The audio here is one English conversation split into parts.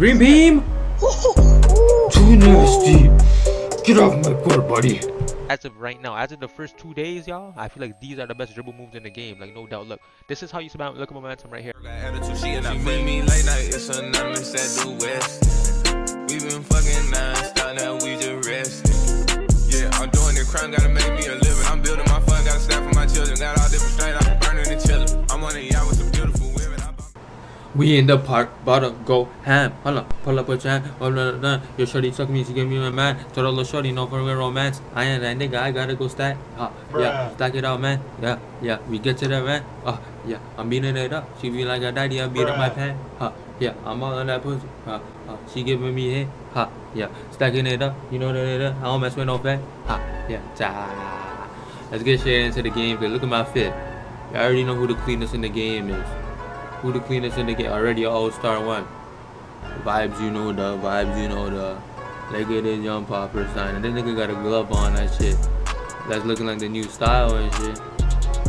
Green beam. Too nasty. Get off my court, buddy. As of right now, as of the first two days, y'all, I feel like these are the best dribble moves in the game. Like no doubt. Look, this is how you surmount. Look at momentum right here. We in the park, about go ham. Hold up, pull up a chat. Oh, no, no. Your shorty took me, she gave me my man. Told her little shorty, no for real romance. I ain't that nigga, I gotta go stack. Uh, yeah, stack it out, man. Yeah, yeah, we get to that, man. Uh, yeah, I'm beating it up. She be like a daddy, I beat up my pan. Huh, yeah, I'm all on that pussy. Huh, huh, she giving me head. Huh, yeah, stacking it up. You know that, I don't mess with no fat. Huh, yeah, ta. Let's get straight into the game, cause look at my fit. You already know who the cleanest in the game is. Who the cleanest in the game? Already an all-star one. Vibes, you know the vibes, you know the. Look at this young popper sign, and this nigga got a glove on that shit. That's looking like the new style and shit.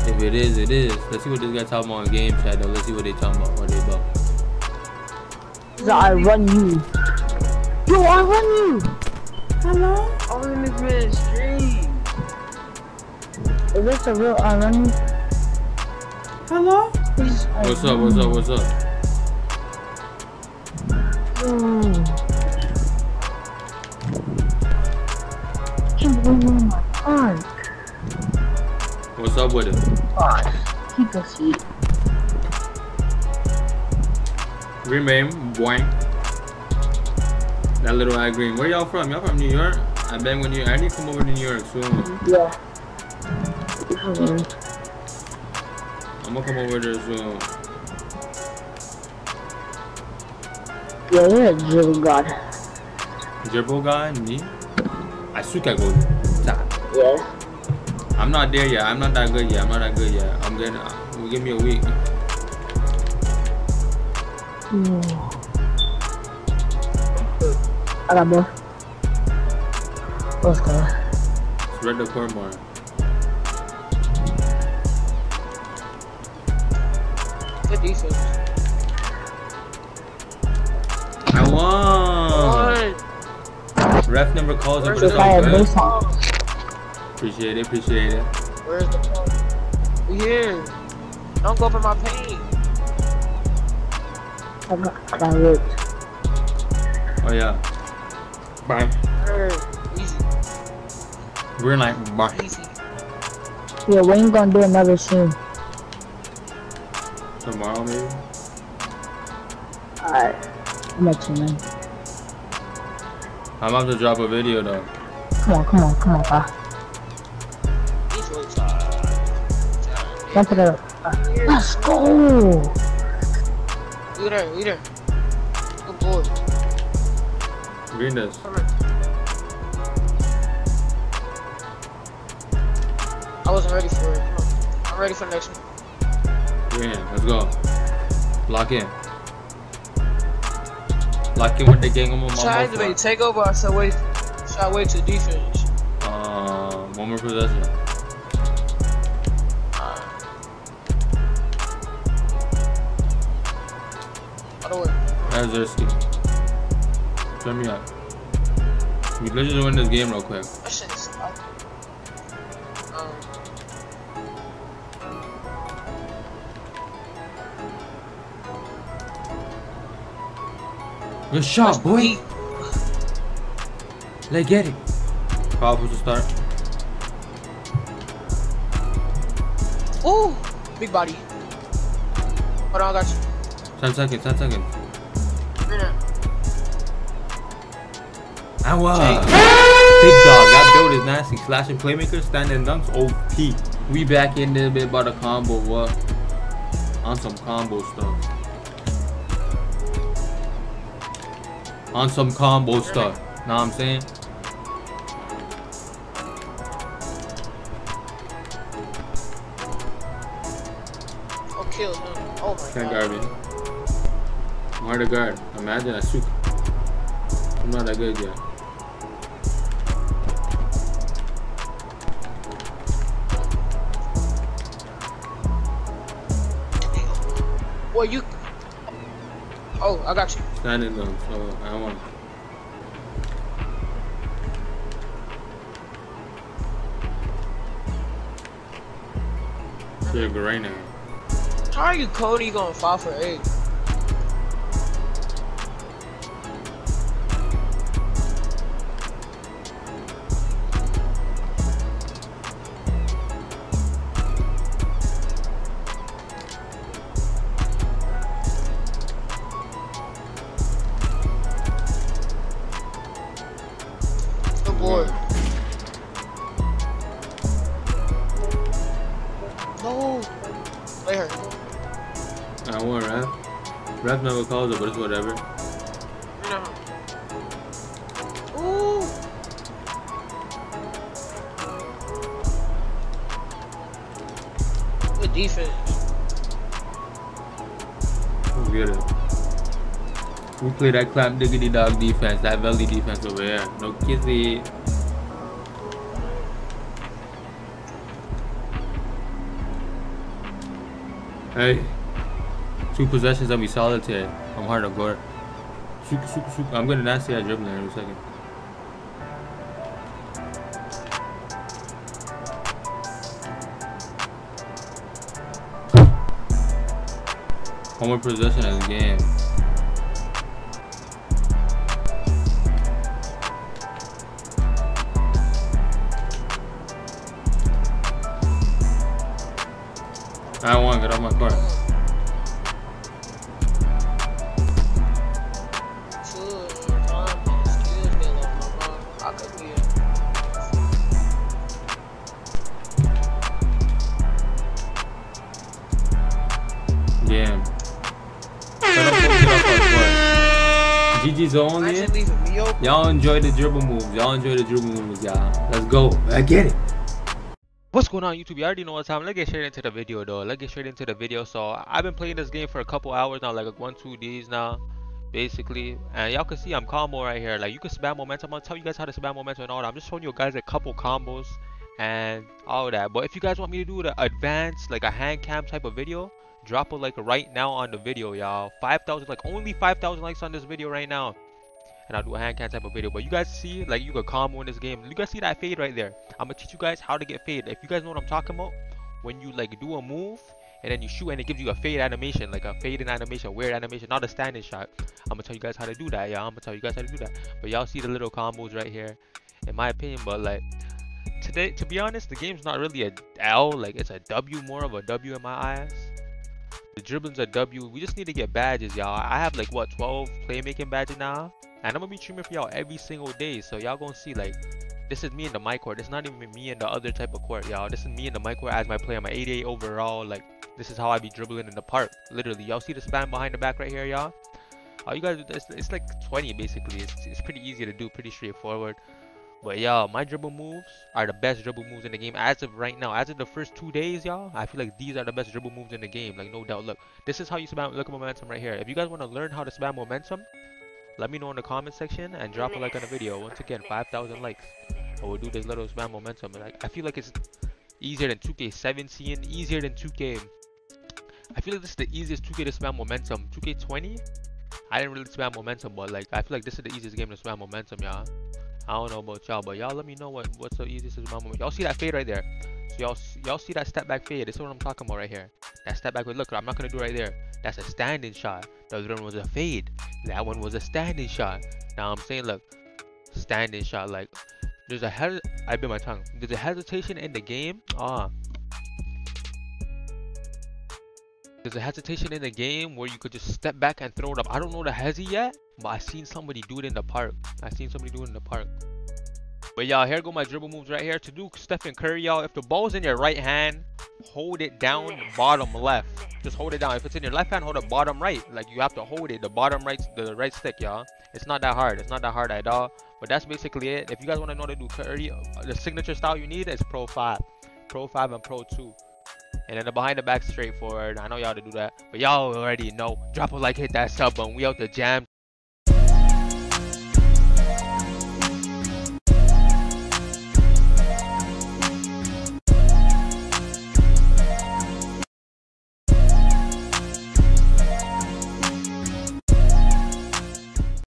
If it is, it is. Let's see what this guy talking about on game chat though. Let's see what they talking about. What they about? So I run you. Yo, I run you. Hello? Oh, in this man's stream. Is this a real I run you? Hello? What's up? What's up? What's up? What's up with it? God, keep the seat. Green Bay, boy. That little eye green. Where y'all from? Y'all from New York? I bet when you I need to come over to New York soon. Yeah. I'm gonna come over there soon. Yeah, you're a dribble god. Dribble guy, me. I suck at goal. Yeah. I'm not there yet. I'm not that good yet. I'm not that good yet. I'm getting. Uh, give me a week. I got more. Let's go. Spread the court more. Good defense. I won. What? Ref number calls it, Where's but it's If I all had no good. Appreciate it. Appreciate it. Where's the phone? We here. Don't go for my pain. I got, I got ripped. Oh yeah. Bye. Where? Easy. Green light. Bye. Easy. Yeah, we ain't gonna do another scene. Tomorrow maybe. Alright. I'm at you, man. I'm about to drop a video though. Come on, come on, come on, pa. Easy. Wait. Jump it up. Uh, let's go! We there. We there. Good boy. Green does. I wasn't ready for it. I'm ready for the next one. Green. Let's go. Lock in. Lock in with the gang on my Should I activate take over I wait? Should I wait to defense? Uh, one more possession. By the way. That's Zersky. Turn me up. We let's just win this game real quick. Good shot, boy. Let's get it. Foul supposed to start. Ooh, big body. Hold on, I got you. 10 seconds, 10 seconds. Right there. I was. Big dog, that build is nasty. Slashing playmaker, standing dunks, OP. We back in there bit about a combo, what? On some combo stuff. On some combo stuff. Know what I'm saying? Oh, kill him. Oh my Can't god. guard me. I'm hard to guard. Imagine I shoot. I'm not that good yet. Boy, you. Oh, I got you. So oh, I don't want. Shit, good right now. How are you Cody gonna five for eight? No. Play her. I don't want ref. Ref never calls it, but it's whatever. No. Ooh. Good defense. Let's get it. We play that clap diggity dog defense, that belly defense over here. No kissy. Hey, two possessions and we solid today. I'm hard to guard. Shoot, shoot, shoot. I'm gonna nasty at dribbling in a second. One more possession of the game. I don't want to get off my car. Two, excuse me, little mama. I could be a- Yeah. Shut up, get off my court. GG's on Imagine here. leaving me open. Y'all enjoy the dribble moves. Y'all enjoy the dribble moves, y'all. Let's go. I get it. What's going on YouTube? You already know what time. Let's get straight into the video though. Let's get straight into the video. So I've been playing this game for a couple hours now, like one, two days now, basically. And y'all can see I'm combo right here. Like you can spam momentum. I'm gonna tell you guys how to spam momentum and all that. I'm just showing you guys a couple combos and all that. But if you guys want me to do the advanced, like a hand cam type of video, drop a like right now on the video, y'all. 5,000, like only 5,000 likes on this video right now. And I'll do a hand cam type of video. But you guys see, like you can combo in this game. You guys see that fade right there. I'm gonna teach you guys how to get fade. If you guys know what I'm talking about, when you like do a move and then you shoot and it gives you a fade animation, like a fading animation, weird animation, not a standing shot. I'm gonna tell you guys how to do that, yeah. I'm gonna tell you guys how to do that. But y'all see the little combos right here, in my opinion. But like today, to be honest, the game's not really a L, like it's a W, more of a W in my eyes. The dribbling's a W. We just need to get badges, y'all. I have like what 12 playmaking badges now, and I'm gonna be streaming for y'all every single day. So y'all gonna see like this is me in the my court. It's not even me in the other type of court, y'all. This is me in the my court as my player. My 88 overall. Like this is how I be dribbling in the park. Literally, y'all see the spam behind the back right here, y'all. All you guys, it's, it's like 20 basically. It's, it's pretty easy to do, pretty straightforward. But y'all, my dribble moves are the best dribble moves in the game as of right now. As of the first two days, y'all, I feel like these are the best dribble moves in the game. Like no doubt. Look, this is how you spam. Look at momentum right here. If you guys want to learn how to spam momentum, let me know in the comment section and drop a like on the video. Once again, 5,000 likes. And we'll do this little spam momentum. Like, I feel like it's easier than 2K17, easier than 2K. I feel like this is the easiest 2K to spam momentum. 2K20, I didn't really spam momentum, but like I feel like this is the easiest game to spam momentum, y'all. I don't know about y'all, but y'all let me know what what's the easiest to spam momentum. Y'all see that fade right there? So y'all y'all see that step back fade? This is what I'm talking about right here. That step back fade. Look, I'm not gonna do right there. That's a standing shot. The other one was a fade. That one was a standing shot. Now I'm saying, look, standing shot. Like there's a hes. I bit my tongue. There's a hesitation in the game. Ah. There's a hesitation in the game where you could just step back and throw it up. I don't know the hezi yet, but I seen somebody do it in the park. I seen somebody do it in the park. But y'all, here go my dribble moves right here. To do Stephen Curry, y'all, if the ball's in your right hand, hold it down bottom left. Just hold it down. If it's in your left hand, hold it bottom right. Like you have to hold it, the bottom right, the right stick, y'all. It's not that hard. It's not that hard at all. But that's basically it. If you guys want to know to do Curry, uh, the signature style you need is Pro 5. Pro 5 and Pro 2. And then the behind the back straightforward. I know y'all to do that. But y'all already know. Drop a like, hit that sub button. We out the jam